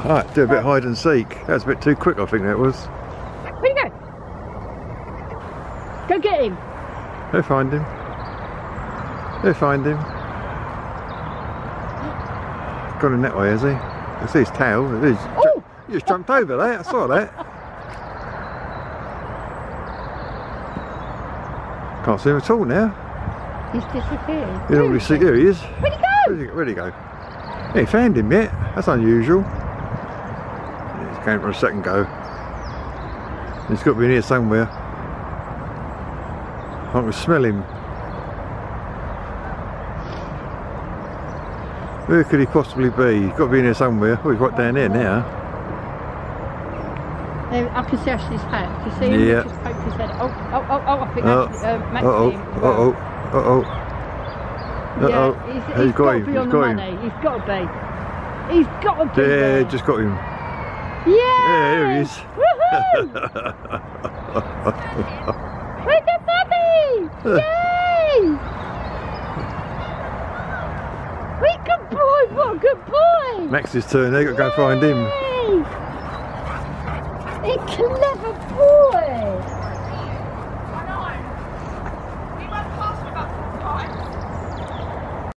Alright, do a bit hide and seek. That was a bit too quick, I think that was. Where you go? Go get him. They'll find him. They'll find him. Gone in that way, has he? I see his tail. It is. Oh! You just jumped over that. I saw that. Can't see him at all now. He's disappeared. Don't really see. Here he is. Where'd he go? Where'd he, where'd he go? He found him yet. That's unusual. Going for a second go. He's got to be here somewhere. I can smell him. Where could he possibly be? He's got to be here somewhere. Oh, he's right down there now. Um, I can see Ashley's hat. Can you see him? Yeah. Just poked his head. Oh, oh, oh, oh, I think Oh. Ashley, uh, Uh oh. seen him. Uh oh. Uh oh. Yeah, Uh-oh. he's, He's he's got got him, to be he's on the him. money. He's got to be. He's got to be Yeah, there. just got him. Yeah. There he is. Woohoo! Where's the puppy? Yay! Wait, good boy. What a good boy. Max's turn. They got to go and find him. Yay! It's